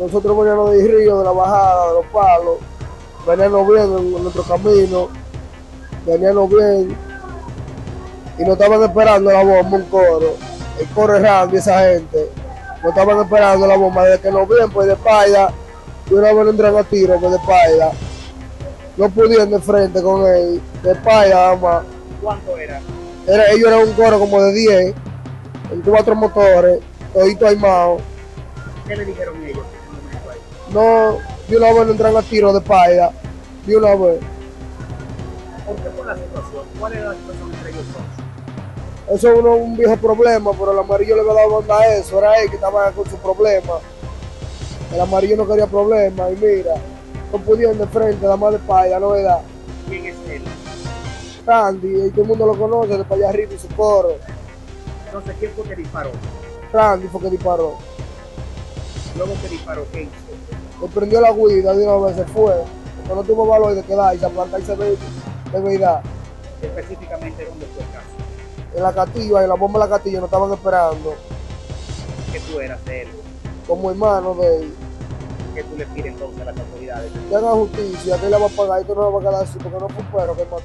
Nosotros veníamos del río, de la bajada, de los palos, veníamos bien en nuestro camino, veníamos bien, y nos estaban esperando la bomba, un coro, el coro es Randy, esa gente, nos estaban esperando la bomba, desde que nos ven, pues de espalda, y una vez entran a tiro, pues de espalda, no pudieron de frente con él, de espalda más. ¿Cuánto era? Era, ellos eran un coro como de 10, en cuatro motores, todito armados. ¿Qué le dijeron ellos? No, de una vez no entran a tiro de espalda, de una vez. ¿Por qué fue la situación? ¿Cuál era la situación entre ellos dos? Eso es uno- un viejo problema, pero el amarillo le había dado onda a eso, era él que estaba con su problema. El amarillo no quería problemas, y mira, no pudieron de frente, la más de espalda, no verdad. ¿Quién es él? Randy, y todo el mundo lo conoce, de para allá arriba y su coro. Entonces, ¿quién fue que disparó? Randy fue que disparó. Luego que disparó, ¿qué hizo? Le prendió la guida de una vez, se fue. Porque no tuvo valor de quedarse, aplantarse de, de verdad. Específicamente, ¿dónde fue el caso? En la catilla, en la bomba de la catilla nos estaban esperando, ¿Qué tú eras de él? como hermanos de él. ¿Qué tú le pides entonces a las autoridades? Que hagan justicia, que él la va a pagar y tú no la vas a quedar así, porque no fue un perro que mató.